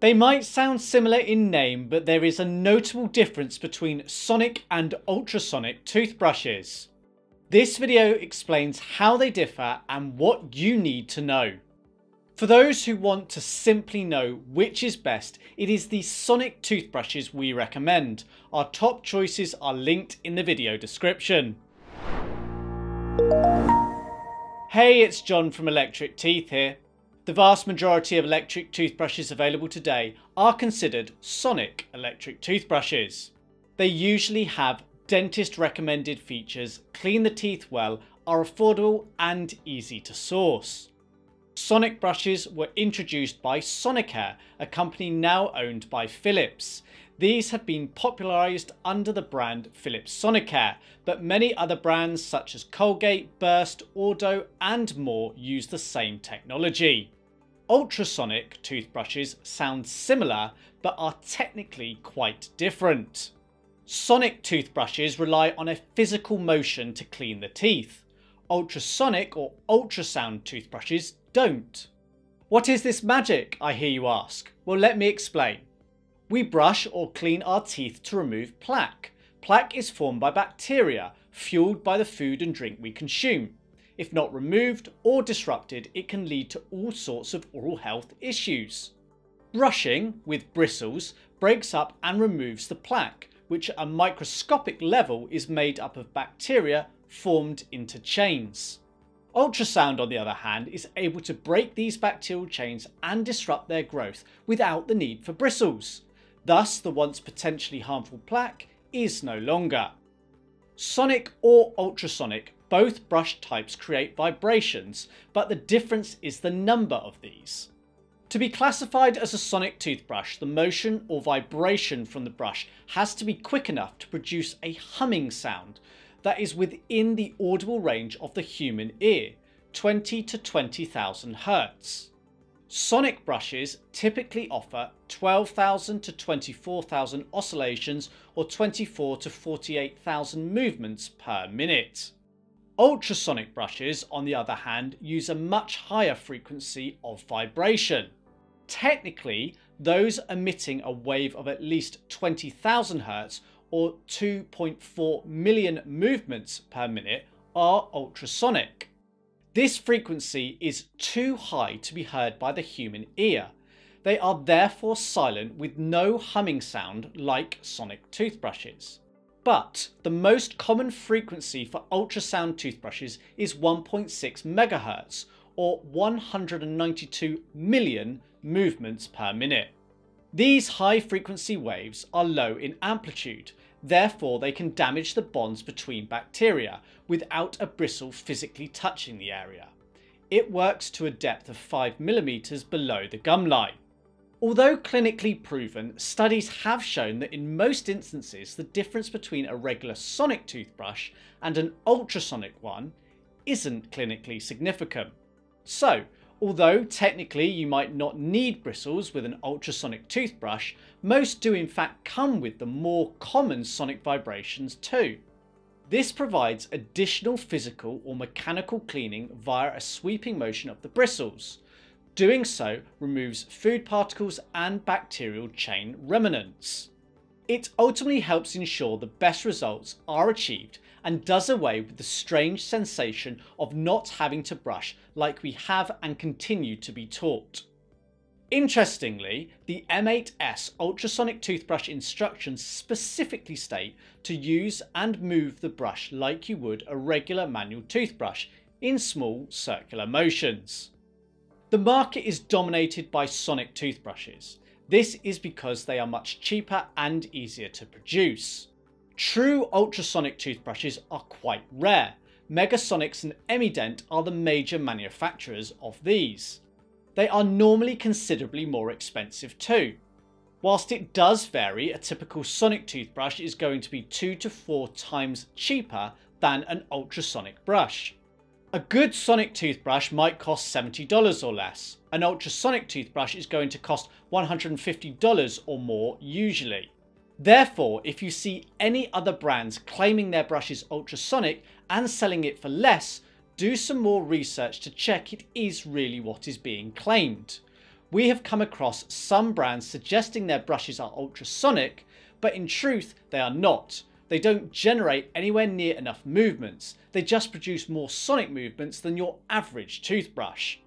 They might sound similar in name, but there is a notable difference between sonic and ultrasonic toothbrushes. This video explains how they differ and what you need to know. For those who want to simply know which is best, it is the sonic toothbrushes we recommend. Our top choices are linked in the video description. Hey, it's John from Electric Teeth here. The vast majority of electric toothbrushes available today are considered sonic electric toothbrushes. They usually have dentist recommended features, clean the teeth well, are affordable and easy to source. Sonic brushes were introduced by Sonicare, a company now owned by Philips. These have been popularised under the brand Philips Sonicare, but many other brands such as Colgate, Burst, Ordo and more use the same technology. Ultrasonic toothbrushes sound similar but are technically quite different. Sonic toothbrushes rely on a physical motion to clean the teeth. Ultrasonic or ultrasound toothbrushes don't. What is this magic, I hear you ask? Well, let me explain. We brush or clean our teeth to remove plaque. Plaque is formed by bacteria, fueled by the food and drink we consume. If not removed or disrupted, it can lead to all sorts of oral health issues. Brushing with bristles breaks up and removes the plaque, which at a microscopic level is made up of bacteria formed into chains. Ultrasound, on the other hand, is able to break these bacterial chains and disrupt their growth without the need for bristles. Thus, the once potentially harmful plaque is no longer. Sonic or ultrasonic both brush types create vibrations, but the difference is the number of these. To be classified as a sonic toothbrush, the motion or vibration from the brush has to be quick enough to produce a humming sound that is within the audible range of the human ear, 20 to 20,000 Hz. Sonic brushes typically offer 12,000 to 24,000 oscillations or 24 to 48,000 movements per minute. Ultrasonic brushes, on the other hand, use a much higher frequency of vibration. Technically, those emitting a wave of at least 20,000 Hz or 2.4 million movements per minute are ultrasonic. This frequency is too high to be heard by the human ear. They are therefore silent with no humming sound like sonic toothbrushes. But the most common frequency for ultrasound toothbrushes is 1.6 MHz or 192 million movements per minute. These high frequency waves are low in amplitude, therefore they can damage the bonds between bacteria without a bristle physically touching the area. It works to a depth of 5mm below the gum line. Although clinically proven, studies have shown that in most instances the difference between a regular sonic toothbrush and an ultrasonic one isn't clinically significant. So, although technically you might not need bristles with an ultrasonic toothbrush, most do in fact come with the more common sonic vibrations too. This provides additional physical or mechanical cleaning via a sweeping motion of the bristles, Doing so removes food particles and bacterial chain remnants. It ultimately helps ensure the best results are achieved and does away with the strange sensation of not having to brush like we have and continue to be taught. Interestingly, the M8S ultrasonic toothbrush instructions specifically state to use and move the brush like you would a regular manual toothbrush in small circular motions. The market is dominated by sonic toothbrushes. This is because they are much cheaper and easier to produce. True ultrasonic toothbrushes are quite rare. Megasonex and Emmi-dent are the major manufacturers of these. They are normally considerably more expensive too. Whilst it does vary, a typical sonic toothbrush is going to be 2 to 4 times cheaper than an ultrasonic brush. A good sonic toothbrush might cost $70 or less. An ultrasonic toothbrush is going to cost $150 or more usually. Therefore, if you see any other brands claiming their brush is ultrasonic and selling it for less, do some more research to check it is really what is being claimed. We have come across some brands suggesting their brushes are ultrasonic, but in truth they are not. They don't generate anywhere near enough movements, they just produce more sonic movements than your average toothbrush.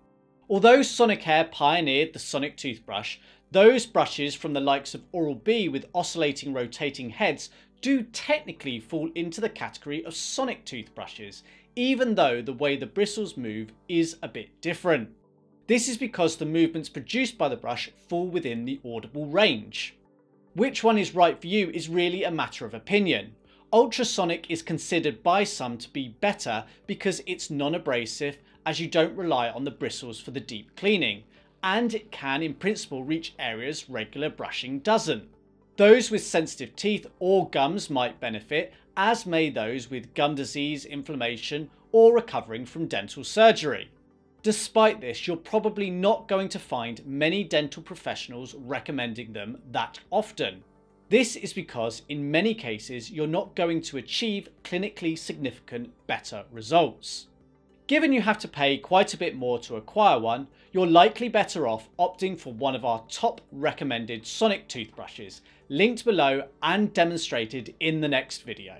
Although Sonicare pioneered the sonic toothbrush, those brushes from the likes of Oral-B with oscillating rotating heads do technically fall into the category of sonic toothbrushes, even though the way the bristles move is a bit different. This is because the movements produced by the brush fall within the audible range. Which one is right for you is really a matter of opinion. Ultrasonic is considered by some to be better because it's non-abrasive as you don't rely on the bristles for the deep cleaning, and it can in principle reach areas regular brushing doesn't. Those with sensitive teeth or gums might benefit, as may those with gum disease, inflammation, or recovering from dental surgery. Despite this, you're probably not going to find many dental professionals recommending them that often. This is because in many cases you're not going to achieve clinically significant better results. Given you have to pay quite a bit more to acquire one, you're likely better off opting for one of our top recommended Sonic toothbrushes, linked below and demonstrated in the next video.